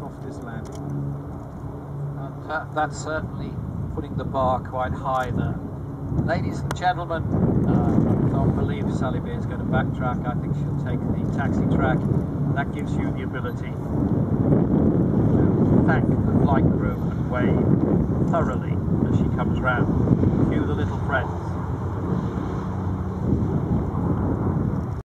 softest landing. And that, that's certainly putting the bar quite high there. Ladies and gentlemen, uh, I don't believe Sally B is going to backtrack. I think she'll take the taxi track. That gives you the ability to thank the flight crew and wave thoroughly as she comes round. Cue the little friends.